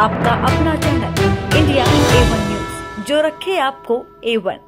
आपका अपना channel India A one news जो रखे आपको ए वन